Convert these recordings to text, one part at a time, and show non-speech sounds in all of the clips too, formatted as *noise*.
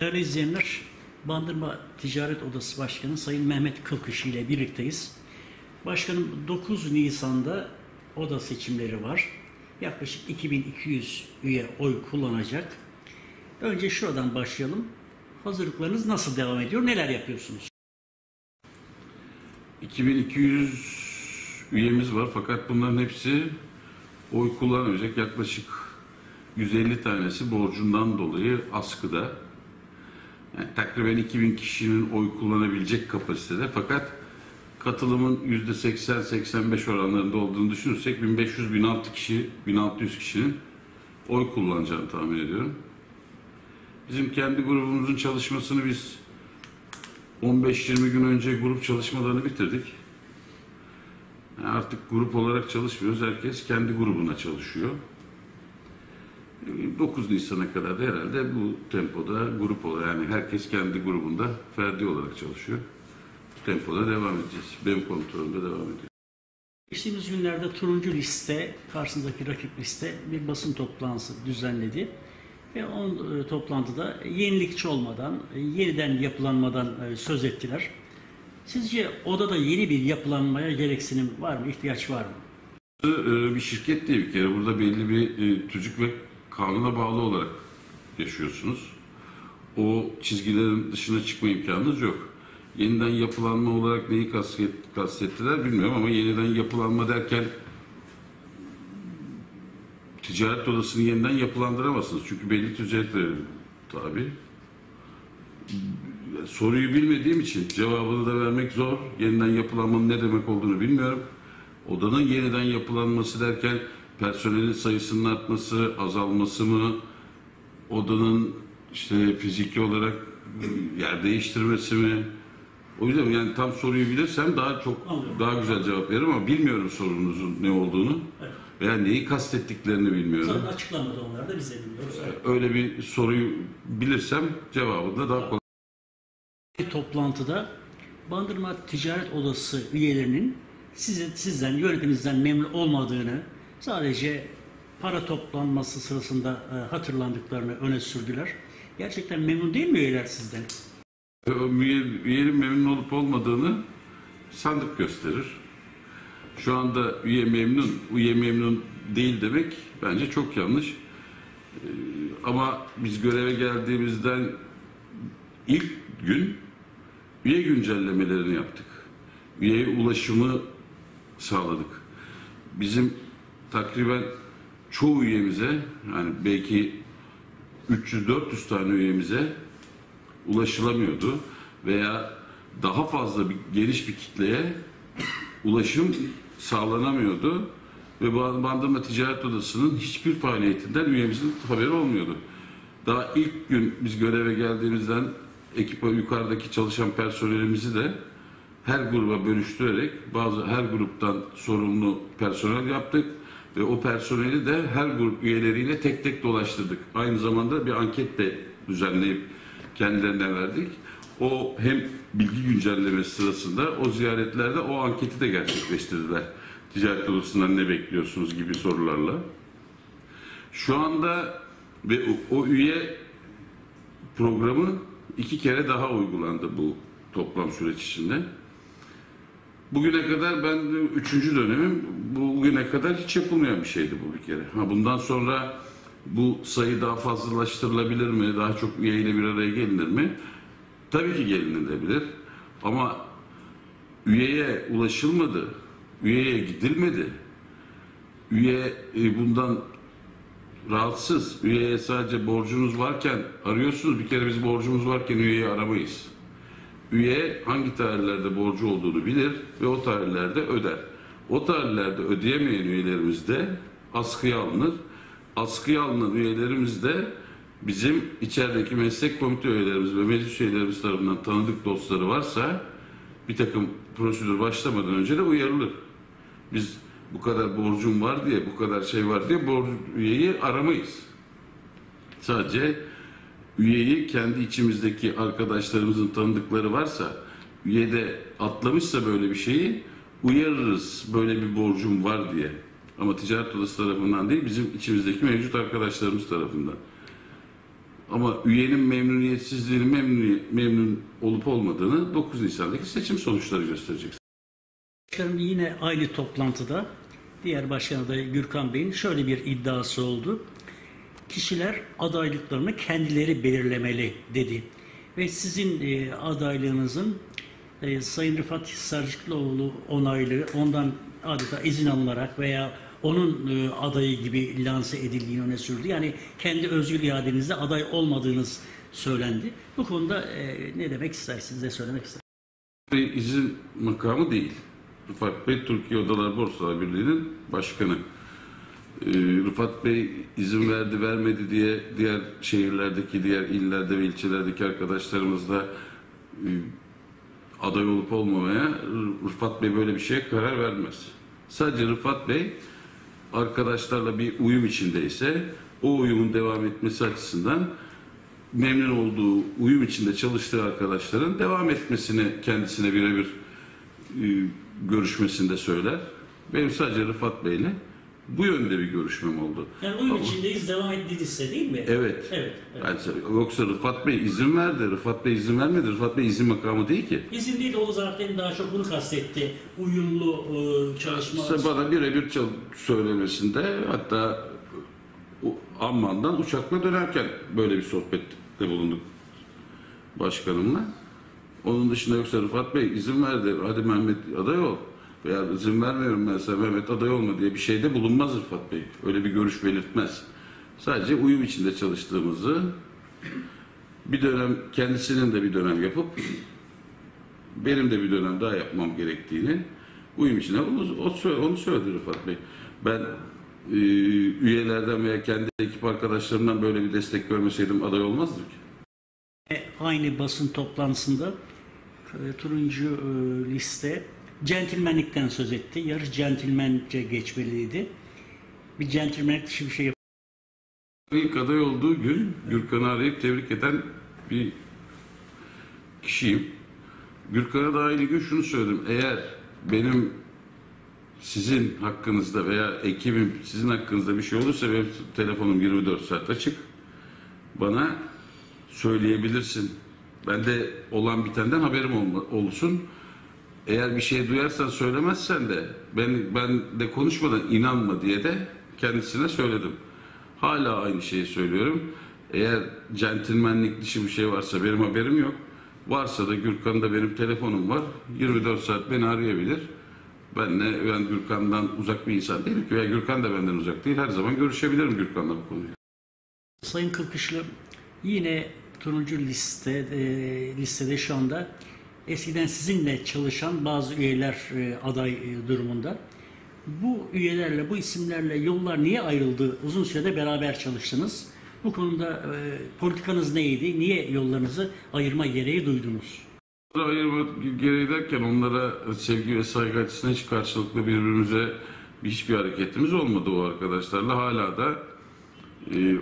Değerli izleyenler, Bandırma Ticaret Odası Başkanı Sayın Mehmet Kılkış ile birlikteyiz. Başkanım 9 Nisan'da oda seçimleri var. Yaklaşık 2200 üye oy kullanacak. Önce şuradan başlayalım. Hazırlıklarınız nasıl devam ediyor? Neler yapıyorsunuz? 2200 üyemiz var fakat bunların hepsi oy kullanamayacak. Yaklaşık 150 tanesi borcundan dolayı askıda. Yani takriben 2000 kişinin oy kullanabilecek kapasitede fakat katılımın %80-85 oranlarında olduğunu düşünürsek 1500-1600 kişi, 1600 kişinin oy kullanacağını tahmin ediyorum. Bizim kendi grubumuzun çalışmasını biz 15-20 gün önce grup çalışmalarını bitirdik. Yani artık grup olarak çalışmıyoruz. Herkes kendi grubuna çalışıyor. 9 Nisan'a kadar da herhalde bu tempoda grup olarak yani herkes kendi grubunda ferdi olarak çalışıyor. Bu tempoda devam edeceğiz. Benim kontrolümde devam ediyor. Geçtiğimiz günlerde turuncu liste, karşısındaki rakip liste bir basın toplantısı düzenledi. Ve o e, toplantıda yenilikçi olmadan, e, yeniden yapılanmadan e, söz ettiler. Sizce odada yeni bir yapılanmaya gereksinim var mı, ihtiyaç var mı? Bir şirket değil bir kere. Burada belli bir tüzük ve kanuna bağlı olarak yaşıyorsunuz. O çizgilerin dışına çıkma imkanınız yok. Yeniden yapılanma olarak neyi kastet, kastettiler bilmiyorum ama yeniden yapılanma derken ticaret odasını yeniden yapılandıramazsınız. Çünkü belli ticaretlere tabi. Soruyu bilmediğim için cevabını da vermek zor. Yeniden yapılanmanın ne demek olduğunu bilmiyorum. Odanın yeniden yapılanması derken personelin sayısının artması, azalması mı, odanın işte fiziki olarak yer değiştirmesi mi? O yüzden yani tam soruyu bilirsem daha çok Anlıyorum. daha güzel cevap veririm ama bilmiyorum sorunuzun ne olduğunu Evet. veya neyi kastettiklerini bilmiyorum. Zaten açıklamadı onlar da biz de bilmiyoruz. Öyle bir soruyu bilirsem cevabını da daha kolay. Bir toplantıda Bandırma Ticaret Odası üyelerinin sizin, sizden, yönetiminizden memnun olmadığını, sadece para toplanması sırasında e, hatırlandıklarını öne sürdüler. Gerçekten memnun değil mi üyeler sizden? Üye- üyenin memnun olup olmadığını sandık gösterir. Şu anda üye memnun, üye memnun değil demek bence çok yanlış. Ee, Ama biz göreve geldiğimizden ilk gün üye güncellemelerini yaptık. Üyeye ulaşımı sağladık. Bizim takriben çoğu üyemize yani belki 300-400 tane üyemize ulaşılamıyordu. Veya daha fazla bir geniş bir kitleye ulaşım sağlanamıyordu. Ve Ba- Bandırma Ticaret Odası'nın hiçbir faaliyetinden üyemizin haberi olmuyordu. Daha ilk gün biz göreve geldiğimizden ekip yukarıdaki çalışan personelimizi de her gruba bölüştürerek bazı her gruptan sorumlu personel yaptık ve o personeli de her grup üyeleriyle tek tek dolaştırdık. Aynı zamanda bir anket de düzenleyip kendilerine verdik. O hem bilgi güncellemesi sırasında o ziyaretlerde o anketi de gerçekleştirdiler. Ticaret odasından ne bekliyorsunuz gibi sorularla. Şu anda ve o, üye programı iki kere daha uygulandı bu toplam süreç içinde. Bugüne kadar ben üçüncü dönemim. Bugüne kadar hiç yapılmayan bir şeydi bu bir kere. Ha bundan sonra bu sayı daha fazlalaştırılabilir mi? Daha çok üyeyle bir araya gelinir mi? Tabii ki gelinilebilir. Ama üyeye ulaşılmadı. Üyeye gidilmedi. Üye e, bundan rahatsız. Üyeye sadece borcunuz varken arıyorsunuz. Bir kere biz borcumuz varken üyeyi aramayız. Üye hangi tarihlerde borcu olduğunu bilir ve o tarihlerde öder. O tarihlerde ödeyemeyen üyelerimiz de askıya alınır. Askıya alınan üyelerimiz de bizim içerideki meslek komite üyelerimiz ve meclis üyelerimiz tarafından tanıdık dostları varsa bir takım prosedür başlamadan önce de uyarılır. Biz bu kadar borcum var diye, bu kadar şey var diye borcu üyeyi aramayız. Sadece üyeyi kendi içimizdeki arkadaşlarımızın tanıdıkları varsa, üye de atlamışsa böyle bir şeyi uyarırız böyle bir borcum var diye. Ama ticaret odası tarafından değil, bizim içimizdeki mevcut arkadaşlarımız tarafından. Ama üyenin memnuniyetsizliğini memnun, memnun olup olmadığını 9 Nisan'daki seçim sonuçları gösterecek. Yine aynı toplantıda diğer başkan adayı Gürkan Bey'in şöyle bir iddiası oldu. Kişiler adaylıklarını kendileri belirlemeli dedi. Ve sizin e, adaylığınızın e, Sayın Rıfat Sarıcıklıoğlu onaylı, ondan adeta izin alınarak veya onun e, adayı gibi lanse edildiğini öne sürdü. Yani kendi özgür iradenizde aday olmadığınız söylendi. Bu konuda e, ne demek istersiniz, ne söylemek istersiniz? İzin makamı değil. Rıfat Bey Türkiye Odalar Borsalar Birliği'nin başkanı. Ee, Rıfat Bey izin verdi vermedi diye diğer şehirlerdeki, diğer illerde ve ilçelerdeki arkadaşlarımızla e, aday olup olmamaya Rıfat Bey böyle bir şeye karar vermez. Sadece Rıfat Bey arkadaşlarla bir uyum içindeyse o uyumun devam etmesi açısından memnun olduğu, uyum içinde çalıştığı arkadaşların devam etmesini kendisine birebir e, görüşmesinde söyler. Benim sadece Rıfat Bey'le bu yönde bir görüşmem oldu. Yani uyum Ama- içindeyiz devam edilirse değil mi? Evet. Evet. evet. Yani yoksa Rıfat Bey izin verdi, Rıfat Bey izin vermedi. Rıfat Bey izin makamı değil ki. İzin değil o zaten daha çok bunu kastetti. Uyumlu e, çalışma. İşte bana birebir söylemesinde hatta Amman'dan uçakla dönerken böyle bir sohbette bulunduk başkanımla. Onun dışında yoksa Rıfat Bey izin verdi. Hadi Mehmet aday ol. Veya izin vermiyorum sana Mehmet aday olma diye bir şeyde bulunmaz Rıfat Bey. Öyle bir görüş belirtmez. Sadece uyum içinde çalıştığımızı bir dönem kendisinin de bir dönem yapıp benim de bir dönem daha yapmam gerektiğini uyum içinde onu, onu söyledi Rıfat Bey. Ben e, üyelerden veya kendi ekip arkadaşlarımdan böyle bir destek görmeseydim aday olmazdım ki. Aynı basın toplantısında e, turuncu e, liste centilmenlikten söz etti. Yarış centilmence geçmeliydi. Bir centilmenlik dışı bir şey yap- İlk aday olduğu gün Gürkan'ı arayıp tebrik eden bir kişiyim. Gürkan'a da aynı gün şunu söyledim. Eğer benim sizin hakkınızda veya ekibim sizin hakkınızda bir şey olursa benim telefonum 24 saat açık. Bana söyleyebilirsin. Bende olan bitenden haberim olma, olsun. Eğer bir şey duyarsan söylemezsen de ben ben de konuşmadan inanma diye de kendisine söyledim. Hala aynı şeyi söylüyorum. Eğer centilmenlik dışı bir şey varsa benim haberim yok. Varsa da Gürkan'da benim telefonum var. 24 saat beni arayabilir. Ben ne ben Gürkan'dan uzak bir insan değilim ki veya Gürkan da benden uzak değil. Her zaman görüşebilirim Gürkan'la bu konuyu. Sayın Kırkışlı yine turuncu liste e, listede şu anda eskiden sizinle çalışan bazı üyeler e, aday e, durumunda. Bu üyelerle, bu isimlerle yollar niye ayrıldı? Uzun sürede beraber çalıştınız. Bu konuda e, politikanız neydi? Niye yollarınızı ayırma gereği duydunuz? Ayırma gereği derken onlara sevgi ve saygı açısından hiç karşılıklı birbirimize hiçbir hareketimiz olmadı o arkadaşlarla. Hala da e,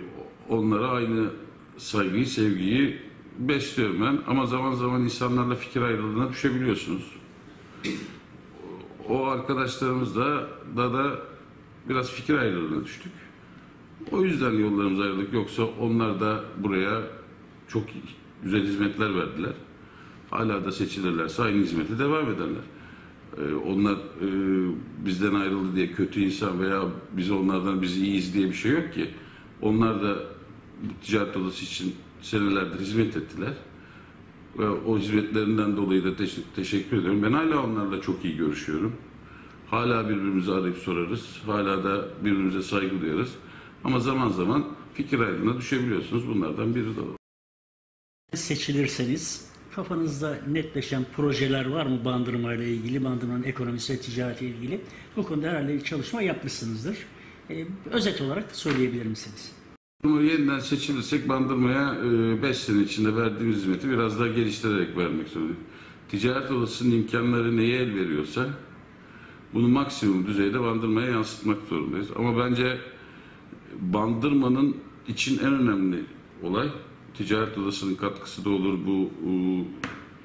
onlara aynı saygıyı, sevgiyi besliyorum ben. Ama zaman zaman insanlarla fikir ayrılığına düşebiliyorsunuz. O arkadaşlarımızla da da biraz fikir ayrılığına düştük. O yüzden yollarımız ayrıldık. Yoksa onlar da buraya çok güzel hizmetler verdiler. Hala da seçilirlerse aynı hizmete devam ederler. Ee, onlar e, bizden ayrıldı diye kötü insan veya biz onlardan biz iyiyiz diye bir şey yok ki. Onlar da ticaret odası için senelerdir hizmet ettiler. Ve o hizmetlerinden dolayı da teş- teşekkür ediyorum. Ben hala onlarla çok iyi görüşüyorum. Hala birbirimizi arayıp sorarız. Hala da birbirimize saygı duyarız. Ama zaman zaman fikir ayrılığına düşebiliyorsunuz. Bunlardan biri de o. Seçilirseniz kafanızda netleşen projeler var mı Bandırma ile ilgili, Bandırma'nın ekonomisi ve ticareti ilgili? Bu konuda herhalde çalışma yapmışsınızdır. E, özet olarak söyleyebilir misiniz? Yeniden seçilirsek Bandırma'ya 5 sene içinde verdiğimiz hizmeti biraz daha geliştirerek vermek zorundayız. Ticaret odasının imkanları neye el veriyorsa bunu maksimum düzeyde Bandırma'ya yansıtmak zorundayız. Ama bence Bandırma'nın için en önemli olay ticaret odasının katkısı da olur bu e,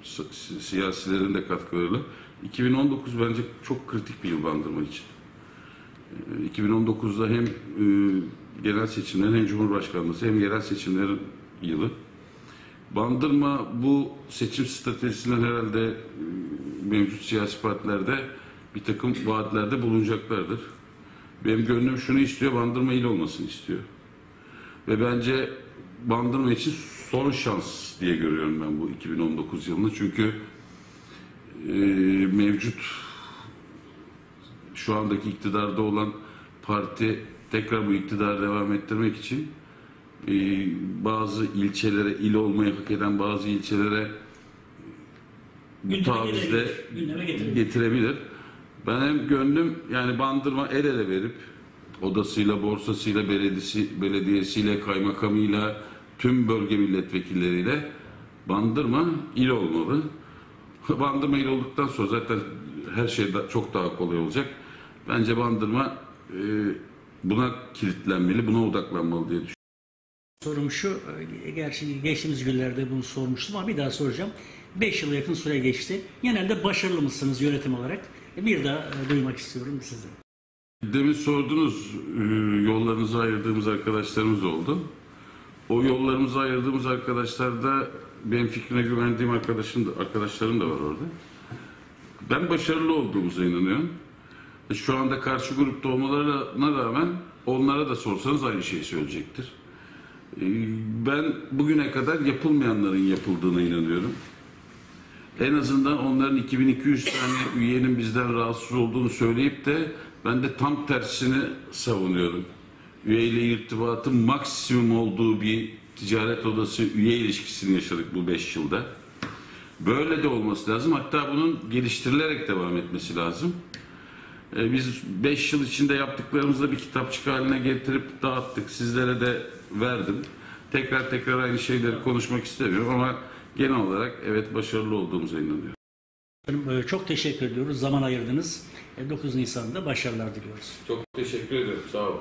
si- siyasilerin de katkılarıyla. 2019 bence çok kritik bir yıl Bandırma için. 2019'da hem e, genel seçimlerin hem Cumhurbaşkanlığı hem yerel seçimlerin yılı. Bandırma bu seçim stratejisinden herhalde e, mevcut siyasi partilerde bir takım vaatlerde bulunacaklardır. Benim gönlüm şunu istiyor, Bandırma il olmasını istiyor. Ve bence Bandırma için son şans diye görüyorum ben bu 2019 yılını. Çünkü e, mevcut şu andaki iktidarda olan parti tekrar bu iktidarı devam ettirmek için e, bazı ilçelere, il olmayı hak eden bazı ilçelere bu Gündeme tavizde getirebilir. Ben hem gönlüm yani bandırma el ele verip odasıyla, borsasıyla, belediyesi, belediyesiyle, kaymakamıyla, tüm bölge milletvekilleriyle bandırma il olmalı. *laughs* Bandırma il olduktan sonra zaten her şey da- çok daha kolay olacak. Bence bandırma e, buna kilitlenmeli, buna odaklanmalı diye düşünüyorum. Sorum şu, gerçi geçtiğimiz günlerde bunu sormuştum ama bir daha soracağım. 5 yıla yakın süre geçti. Genelde başarılı mısınız yönetim olarak? Bir daha e, duymak istiyorum sizden. Demin sordunuz e, yollarınızı ayırdığımız arkadaşlarımız oldu. O yollarımızı ayırdığımız arkadaşlarda benim fikrine güvendiğim arkadaşım da, arkadaşlarım da var orada. Ben başarılı olduğumuza inanıyorum. E, Şu anda karşı grupta olmalarına rağmen onlara da sorsanız aynı şeyi söyleyecektir. E, Ben bugüne kadar yapılmayanların yapıldığına inanıyorum. En azından onların 2200 tane üyenin bizden rahatsız olduğunu söyleyip de ben de tam tersini savunuyorum. Üyeyle irtibatın maksimum olduğu bir ticaret odası üye ilişkisini yaşadık bu 5 yılda. Böyle de olması lazım. Hatta bunun geliştirilerek devam etmesi lazım. Ee, Biz 5 yıl içinde yaptıklarımızı bir kitapçık haline getirip dağıttık. Sizlere de verdim. Tekrar tekrar aynı şeyleri konuşmak istemiyorum ama genel olarak evet başarılı olduğumuza inanıyorum. Efendim, e, Çok teşekkür ediyoruz. Zaman ayırdınız. E, 9 Nisan'da başarılar diliyoruz. Çok teşekkür ederim. Sağ olun.